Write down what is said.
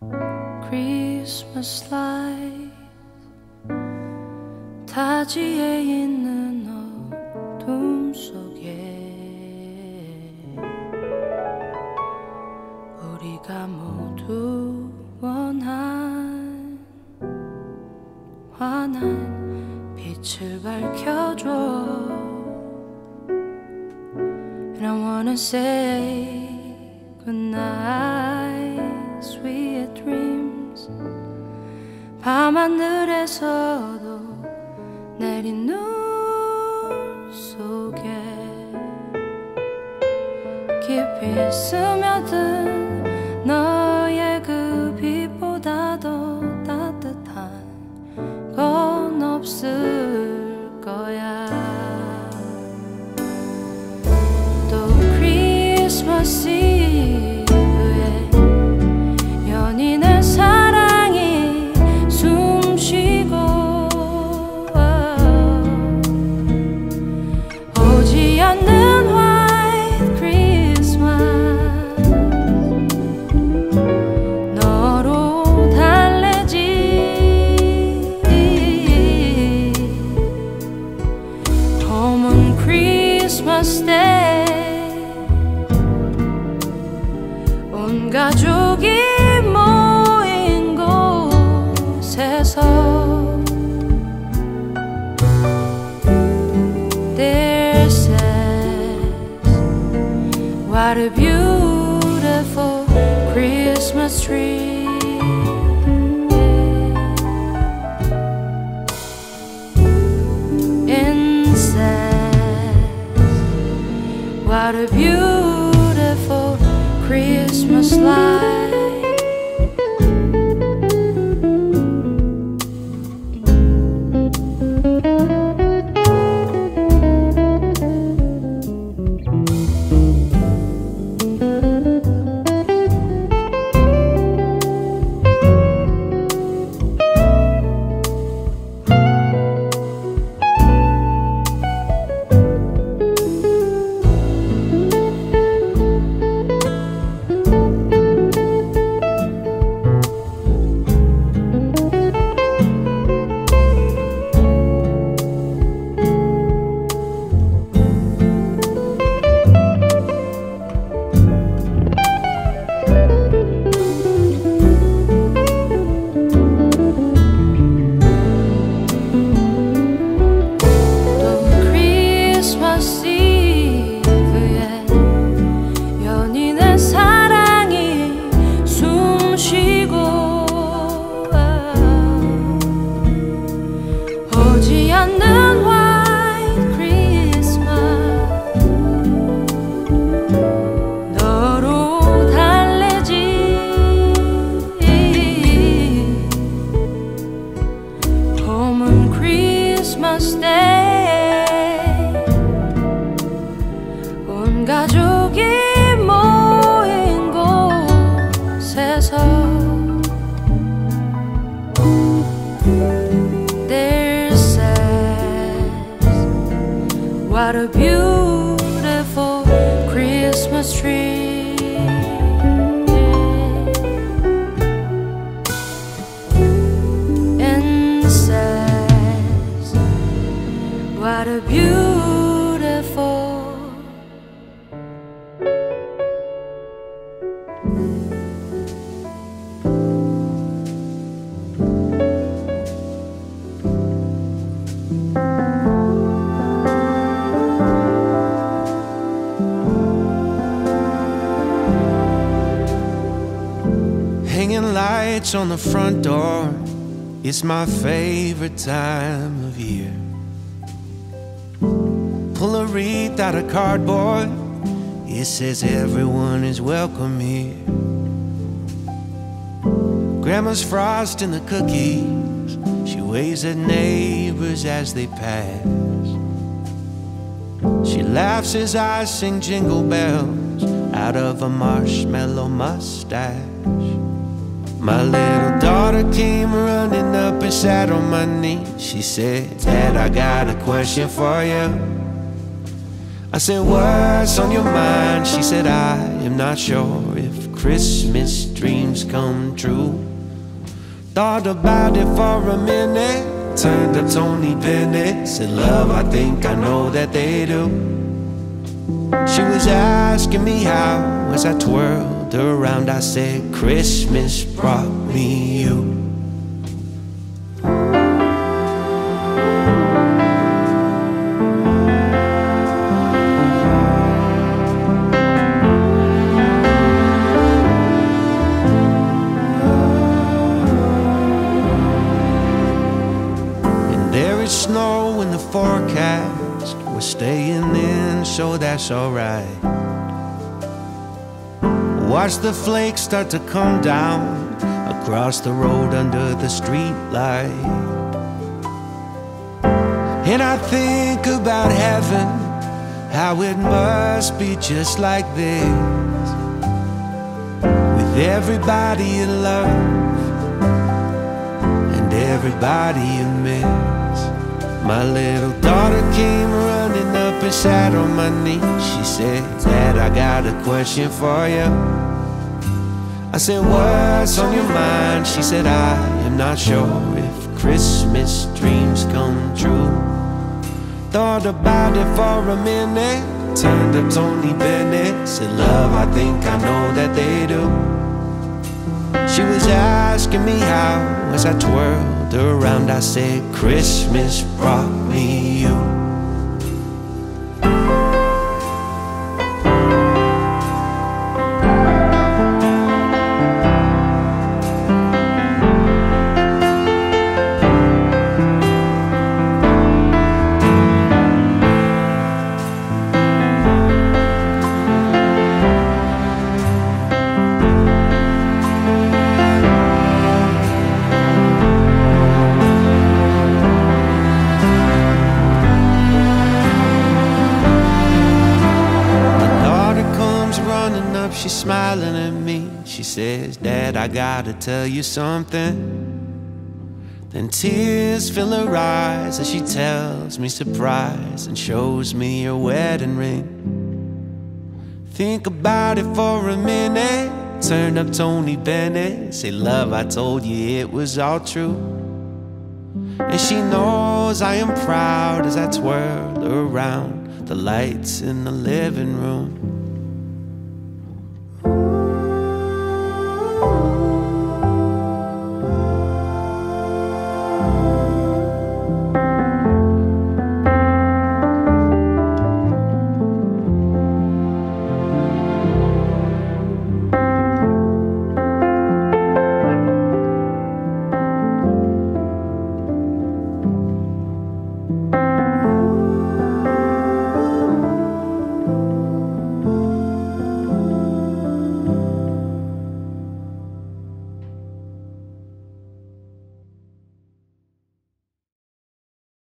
Christmas light 타지에 있는 어둠 속에 우리가 모두 원한 환한 빛을 밝혀줘 And I wanna say goodnight 밤하늘에서도 내린 눈 속에 깊이 스며든 너의 그 빛보다 더 따뜻한 건 없을 거야. 또 크리스마스 What a beautiful Christmas tree Inside What a beautiful Christmas light. Christmas tree and says, What a beautiful lights on the front door. It's my favorite time of year. Pull a wreath out of cardboard. It says everyone is welcome here. Grandma's frosting the cookies. She waves at neighbors as they pass. She laughs as I sing jingle bells out of a marshmallow mustache. My little daughter came running up and sat on my knee. She said, Dad, I got a question for you. I said, What's on your mind? She said, I am not sure if Christmas dreams come true. Thought about it for a minute, turned to Tony Bennett, said, Love, I think I know that they do. She was asking me how as I twirled around. I said, Christmas brought me you. And there is snow in the forecast. We're staying in, so that's alright. Watch the flakes start to come down across the road under the street light. And I think about heaven, how it must be just like this. With everybody you love and everybody you miss. My little daughter came running up and sat on my knee. She said, Dad, I got a question for you. I said, What's on your mind? She said, I am not sure if Christmas dreams come true. Thought about it for a minute, turned to Tony Bennett, said, Love, I think I know that they do. She was asking me how as I twirled around. I said, Christmas brought me you. She's smiling at me. She says, Dad, I gotta tell you something. Then tears fill her eyes as she tells me surprise and shows me her wedding ring. Think about it for a minute. Turn up Tony Bennett. Say, Love, I told you it was all true. And she knows I am proud as I twirl around the lights in the living room.